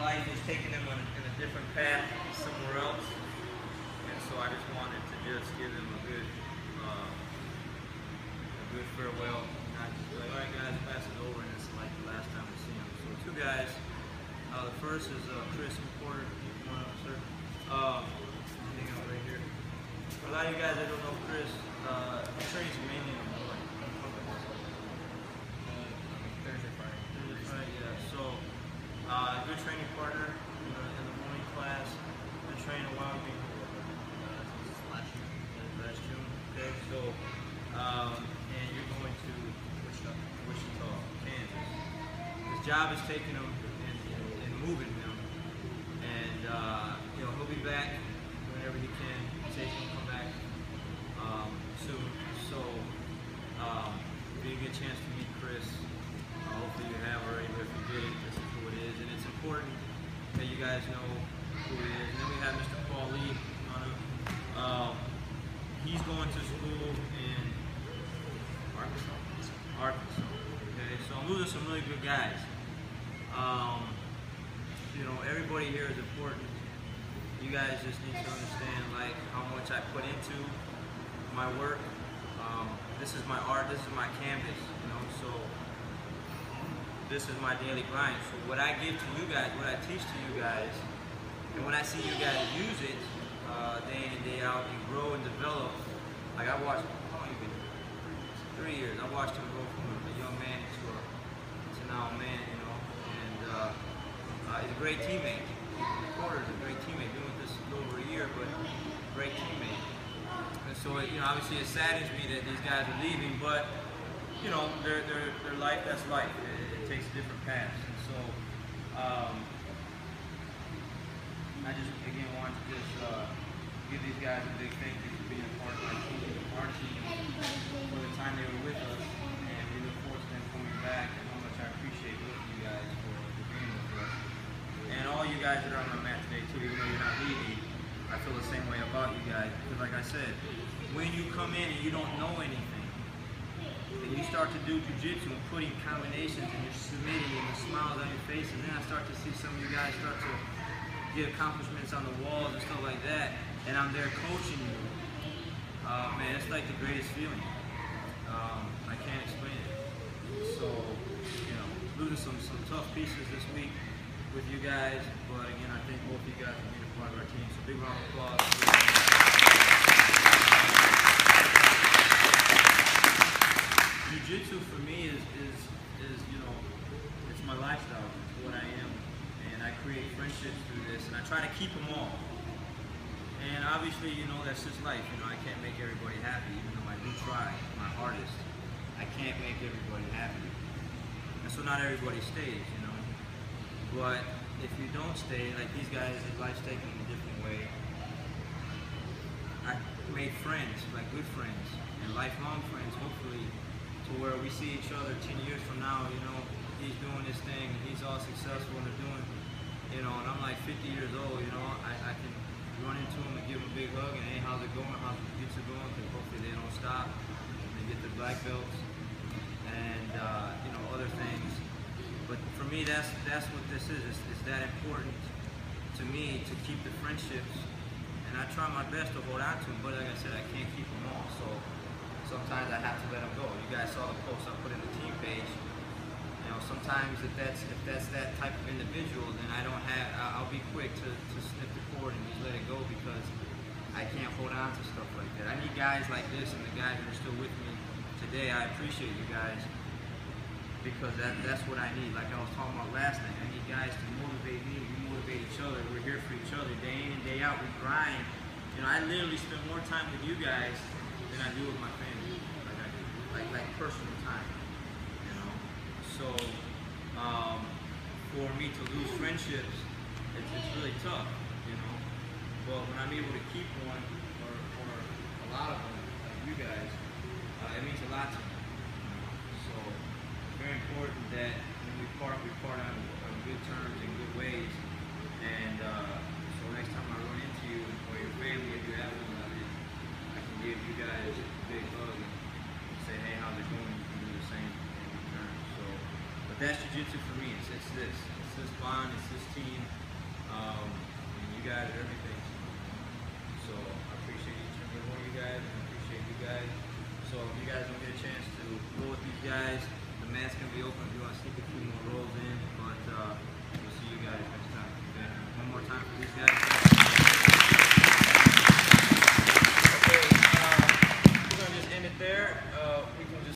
life is taking them on, in a different path somewhere else. And so I just wanted to just give them a good, uh, a good farewell. Not just like, all right, guys, pass it over, and it's like the last time we see them. So two guys. Uh, the first is uh, Chris McWhorter. Come. Uh, hang out right here. For a lot of you guys that don't know Chris, uh, he trains mainly in Illinois. Thursday, Friday. Right, yeah. So, uh, good training partner in the, in the morning class. Been training a while. Been, uh, Last year. last June. Okay, so, um, and you're going to Wichita, Wichita, Kansas. His job is taking him and, and, moving him, and uh, you know he'll be back whenever he can. Take him, come back um, soon. So, um, if you get a chance to meet Chris, uh, hopefully you have already. But if you didn't, this is who it is, and it's important that you guys know who it is. And then we have Mr. Paul Lee on him. Um, he's going to school in. Arkansas. Okay, so I'm losing some really good guys. Um, you know, everybody here is important. You guys just need to understand like how much I put into my work. Um, this is my art. This is my canvas. You know, so this is my daily grind. So what I give to you guys, what I teach to you guys, and when I see you guys use it uh, day in and day out and grow and develop, like I watched, how long you been? Three years. I watched him go from a young man to a to now a man, you know, and uh, uh, he's a great teammate. Porter is a great teammate. Been with us a little over a year, but great teammate. And so, you know, obviously it saddens me that these guys are leaving, but you know, their their their life that's life. It, it takes different paths, and so. Um, I just again want to just uh, give these guys a big thank you being a part of my team, our team, for the time they were with us, and we look forward to them coming back and how much I appreciate both of you guys for, for being with us. And all you guys that are on my mat today too, even though you're not leaving, I feel the same way about you guys because, like I said, when you come in and you don't know anything, and you start to do jujitsu and putting combinations and you're submitting and the smiles on your face, and then I start to see some of you guys start to get accomplishments on the walls and stuff like that, and I'm there coaching you. Uh, man, it's like the greatest feeling. Um, I can't explain it. So, you know, losing some, some tough pieces this week with you guys, but again, I thank both of you guys for being a part of our team. So, big round of applause. Jiu-jitsu for me is, is, is, you know, it's my lifestyle. It's what I am. And I create friendships through this, and I try to keep them all. And obviously, you know, that's just life. You know, I can't make everybody happy, even though I do try my hardest. I can't make everybody happy. And so not everybody stays, you know. But if you don't stay, like these guys, life's taken a different way. I made friends, like good friends, and lifelong friends, hopefully, to where we see each other 10 years from now, you know, he's doing this thing, and he's all successful, and they're doing, you know, and I'm like 50 years old, you know, I, I can run into him and give him a big hug, and hey, how's it going, how's the jiu-jitsu going, because hopefully they don't stop, they get the black belts, and, uh, you know, other things. But for me, that's that's what this is. It's, it's that important to me to keep the friendships, and I try my best to hold on to them. But like I said, I can't keep them all. So sometimes I have to let them go. You guys saw the post I put in the team page. You know, sometimes if that's if that's that type of individual, then I don't have. I'll be quick to, to snip the cord and just let it go because I can't hold on to stuff like that. I need guys like this and the guys that are still with me today. I appreciate you guys because that, that's what I need. Like I was talking about last night, I need guys to motivate me. We motivate each other. We're here for each other day in and day out. We grind. You know, I literally spend more time with you guys than I do with my family. Like I do, like like personal time. You know, so um, for me to lose friendships, it's, it's really tough. You know, but when I'm able to keep one or, or lot of them, like you guys, uh, it means a lot to me. So it's very important that when we part, we part on, on good terms and good ways. And uh, so next time I run into you or your family, if you have one of it, I can give you guys a big hug and say, hey, how's it going? You can do the same in return. So, but that's jiu-jitsu for me. It's, it's this. It's this bond. It's this team. Um, and you guys are everything. to me. So I appreciate each and every one of you guys, and I appreciate you guys. So if you guys don't get a chance to roll with these guys, the mat's gonna be open if you want to sneak a few more rolls in. But uh,